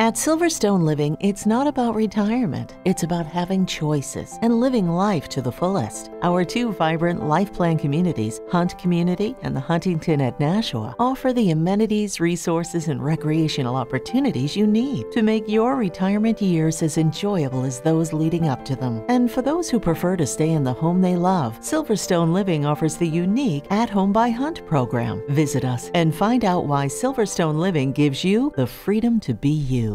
At Silverstone Living, it's not about retirement. It's about having choices and living life to the fullest. Our two vibrant life plan communities, Hunt Community and the Huntington at Nashua, offer the amenities, resources, and recreational opportunities you need to make your retirement years as enjoyable as those leading up to them. And for those who prefer to stay in the home they love, Silverstone Living offers the unique At Home by Hunt program. Visit us and find out why Silverstone Living gives you the freedom to be you.